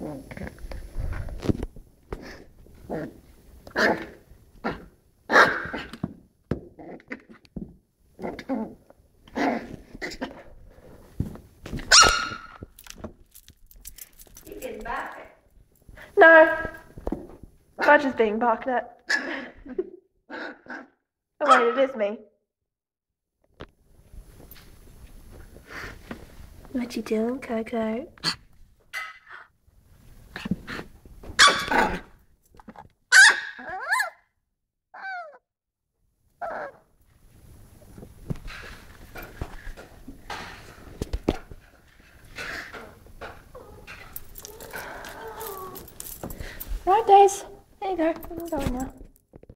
No. Roger's being barked at. oh wait, it is me. What you doing, Cocoa? Right, Days. There you go. I'm going now.